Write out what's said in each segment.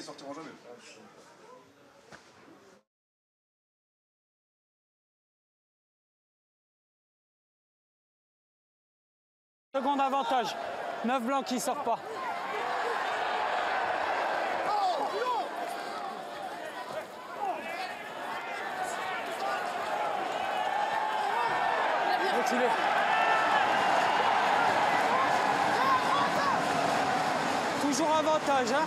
Ils sortiront jamais. Seconde avantage. 9 blancs qui sortent pas. Toujours avantage, hein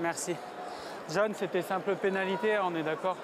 Merci. John, c'était simple pénalité, on est d'accord?